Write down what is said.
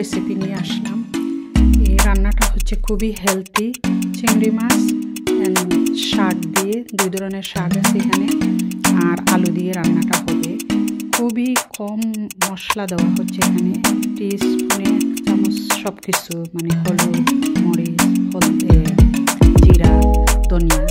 Recipe নিয়ে আসলাম। এই রান্নাটা হচ্ছে খুবই হেলদি চিংড়ি মাছ শাক দিয়ে, দুই ধরনের শাক আছে এখানে, আর আলু দিয়ে রান্নাটা হবে। খুবই কম মশলা দেওয়া হচ্ছে এখানে টি স্পুনে চামচ সব কিছু মানে হলুদ, মরিচ, হলদে, জিরা, ধনিয়া